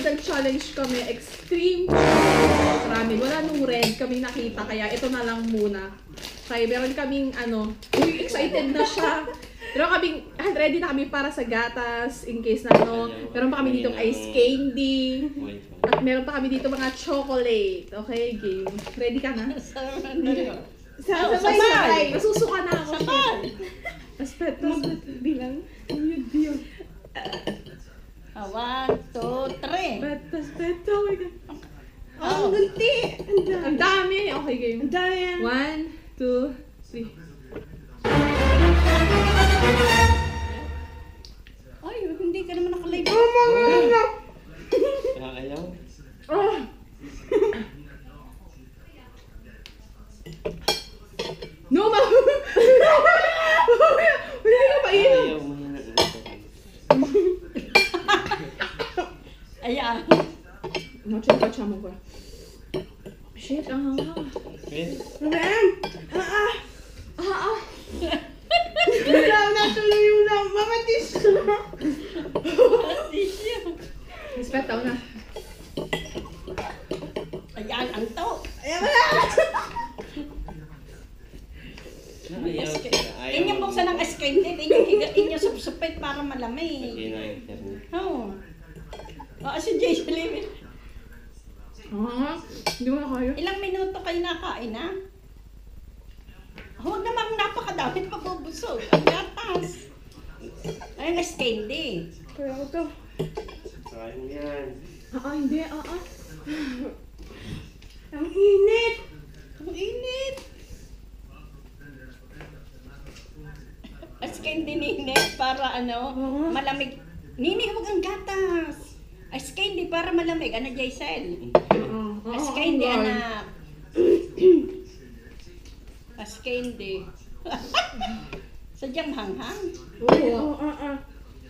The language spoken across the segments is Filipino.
noodle challenge kami, extreme challenge ramen. Wala nung red kami nakita, kaya ito na lang muna. Kaya meron kaming ano, uy, excited na siya. Pero kaming, ah, ready na kami para sa gatas, in case na ano. Meron pa kami ditong ice candy. At meron pa kami dito mga chocolate. Okay, game. Ready ka na? Sa, Oh, sabay, sabay. Nasusuka na ako. Sabay. Aspet, aspet, bilang. Yun, yun. Ah, One, two, three. Aspet, aspet, oh my God. Oh, ganti. Ang dami. Okay, game. Ang dami yan. One, two, three. Ay, hindi ka naman nakalive. Ayaw. Oh! no, ma! Hindi ka pa inom. Ayaw, mahina ito. Ayan. Noche pa siya mo ko. Shit, ah, ah. Eh, Ma'am! Ah, ah! Ah, ah. Wala na tuloy yung lang. Mga tissue. Aspet, tao na. Ayan, ang to. Ayan. Ayaw. Inyong buksan ng inyong supsupit para malamig. Na. Oo. Oh, si Jay Salim. Ah, hindi mo na kaya. Ilang minuto kayo nakain, ha? Huwag namang napakadami mabubusog. Ang gatas. Ay, mas candy. Kaya ko to. Sayang yan. Ah, ah, hindi, ah, ah. Ang init! Ang init. As candy nini para ano, malamig. Nini, huwag ang gatas. As para malamig. Ano, Jaisel? Ah, ah, As ah, candy, ah, anak. As candy. Sadyang hanghang. Oo. ah, ah.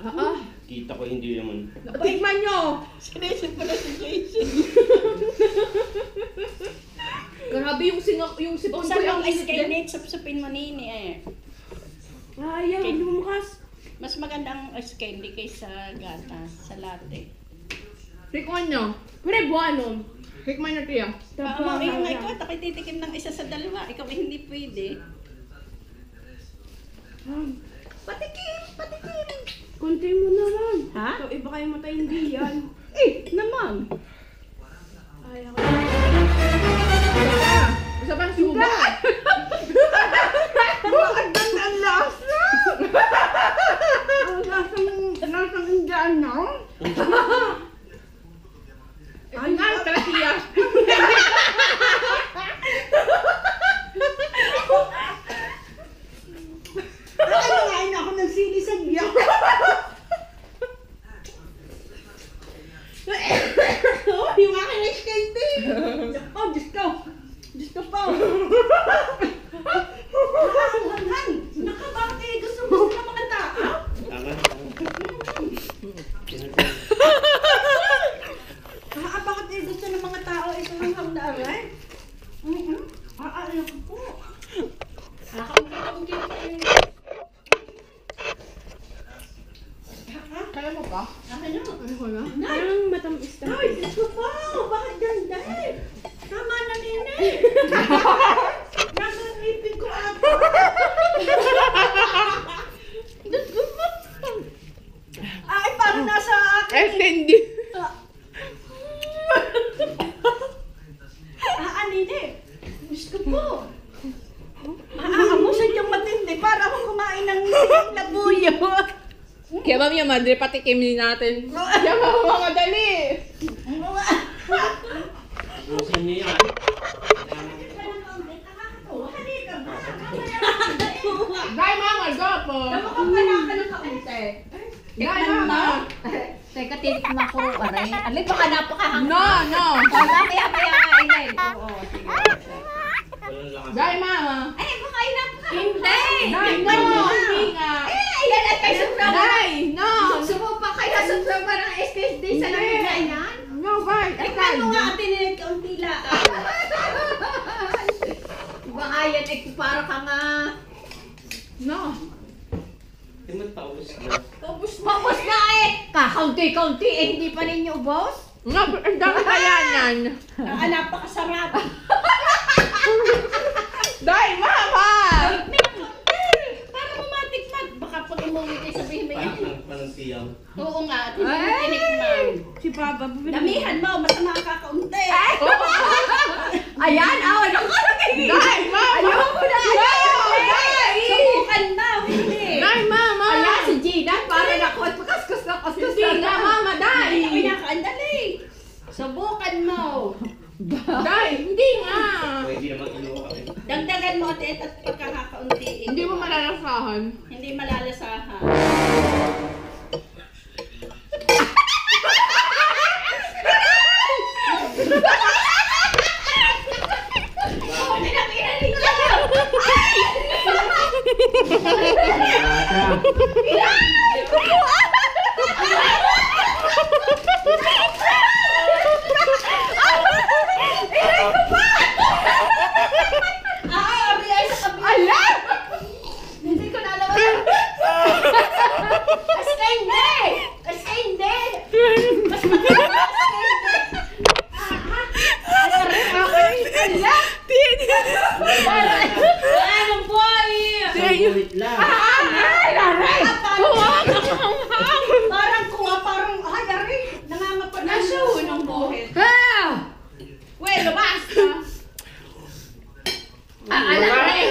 Ah, ah. Kita ko hindi naman. Tikman nyo! Sinesip ko na si Jason. Grabe yung singak, yung sipon ko yung ang ice init din. candy, sapsapin mo nini eh. Ayaw, hindi makas. Mas maganda ang ice candy kaysa gatas sa latte. Tikman nyo. Pero buwanon. Tikman nyo, tiya. Tama, yung ikaw, at ako'y titikim ng isa sa dalawa. Ikaw ay hindi pwede. Patikim! Patikim! Kunti mo naman. Ha? Ito, iba kayo mata hindi yan. Eh, naman! Ayaw. Isa pang suba. Bakit ganda ang lasa? Ang na. Ay, nga, tara, tiya. Ano nga yun ako ng sili sa biyak? Oh, yung aking ice candy. Oh, Diyos ko. Diyos ko po. Nakakahangan. Naka, bakit eh gusto mo ng mga tao? Tama. Ah, bakit eh gusto ng mga tao ito ang hamdaran? Mhm. Ah, ah, ano po? Kaya mo pa? Ano? Ano ko na? Parang matamis na. Ay, Diyos ko. Bakit ganda eh? Tama na nini. Nasa ngipin ko ata. Diyos ko po. Ay, parang nasa akin. Ice candy. Ah, nini. Diyos ko po. Ah, mo sadyang matindi para akong kumain ng labuyo. Kaya mami yung madre, patikimin natin. Kaya mami, mga dali. Ubusin niyo yan. Dai, mama, go po. Dai, mama. Teka, titikman ko. Aray, alay, baka napakahang. No, no. Wala, kaya kaya kainin. Oo, sige. Dai, mama. Ay, baka napakahang. Hindi! Dai, no. Tikman mo. Hindi nga. Eh, ayan ay kayo sa Dai, no. Kayo sa sobrang ng SSD sa Hindi. lamig na yan. No, bye. Tikman mo nga ang tininig kaunti lang. Baka yan ay para ka nga. No. Di mo paubos na. Ubus na, na eh! Kakaunti-kaunti eh, hindi pa ninyo ubos? Nga, ang dami kaya niyan. Ah, napakasarap. Dahil mama! Para matikman. Baka pag umuwi kayo sabihin mo yan. Parang parang siyaw. Oo nga, at hindi mo tinikman. Papa. Damihan mo, masama ka kakaunti. Ayan, awan ako. Dahil mama! Ayoko na, ayoko na. Subukan mo, hindi. Dahil mama! Ayan, si Gina, para na ko. Kaskus na kaskus Hindi nga mama, Hindi dahil! kami nakaandali. Subukan mo. Dahil, hindi nga! Pwede naman inuwa kami. Dagdagan mo at at pagkakakaunti. Hindi mo malalasahan. Hindi malalasahan. Ah, ari ay sa kabila. Ala! Hindi ko na alam. Basta hindi! Basta hindi! Mas maganda basta hindi! Ala! Ano boy? Wait lang. Ay, aray! Parang kuha, parang, ay, ari, nangangapa na siya, ng buhit. Ah! Well, labas ka. Ah, aray!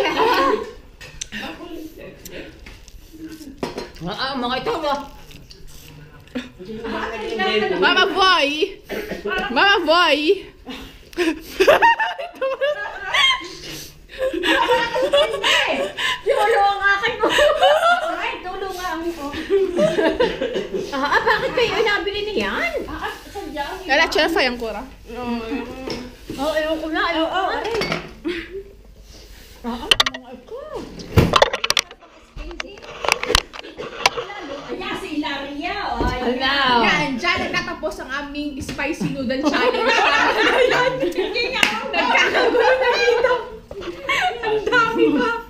Ah, mga ito mo. Mama boy! Mama boy! Tulo ang akin mo. Ay, tulong nga ang ko. Ah, ah, bakit kayo nabili niyan? Ah, sadya. Kala, chef yung kura. Oh, ayoko na, ayoko na. Ah, ah, mga ito. Ayan, si Ilaria. Ay, Ala. Yan, dyan nagtatapos ang aming spicy noodle challenge. Hindi niya ako Nagkakagulo Happy birthday!